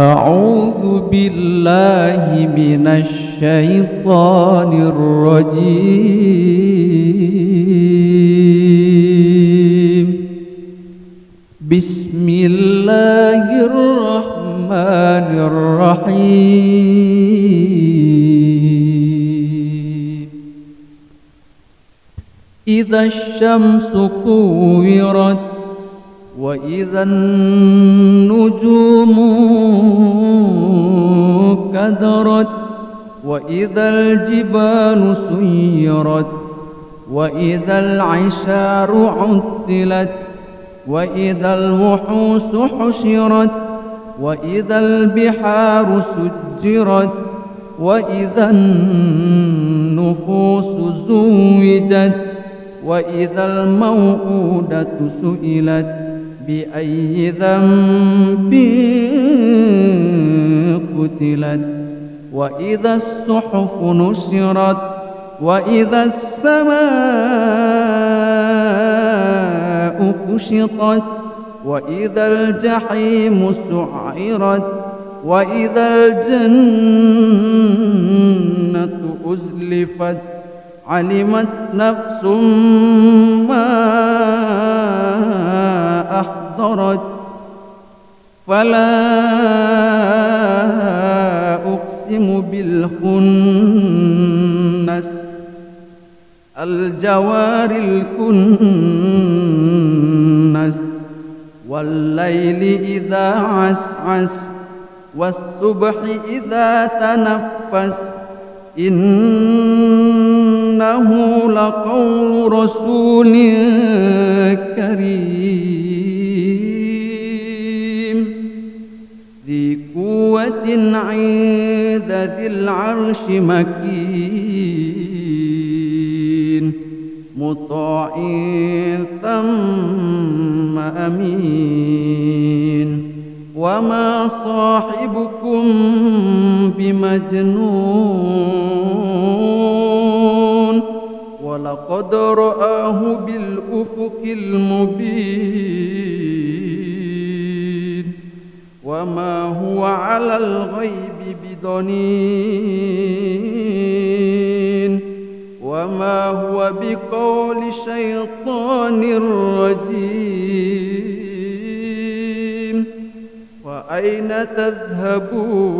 أعوذ بالله من الشيطان الرجيم. بسم الله الرحمن الرحيم. إذا الشمس كورت وإذا النجوم كدرت وإذا الجبال سيرت وإذا العشار عطلت وإذا الوحوش حشرت وإذا البحار سجرت وإذا النفوس زوجت وإذا الموءودة سئلت بأي ذنب قتلت وإذا الصحف نشرت وإذا السماء كشطت وإذا الجحيم سعرت وإذا الجنة أزلفت علمت نفس ما أحضرت فلا أقسم بالخنس. الجوار الكنس. والليل إذا عسعس. والصبح إذا تنفس. إنه لقول رسول كريم. عند ذي العرش مكين مطاع ثم أمين. وما صاحبكم بمجنون. ولقد رآه بالأفق المبين. وما هو على الغيب بضنين وما هو بقول شيطان رجيم فأين تذهبون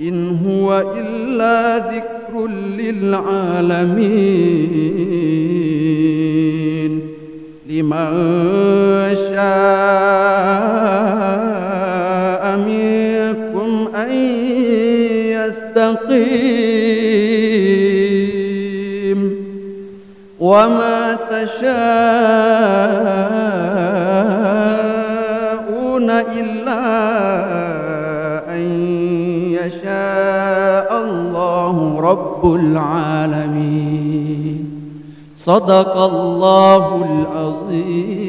إن هو إلا ذكر للعالمين لمن يستقيم وما تشاءون إلا أن يشاء الله رب العالمين. صدق الله العظيم.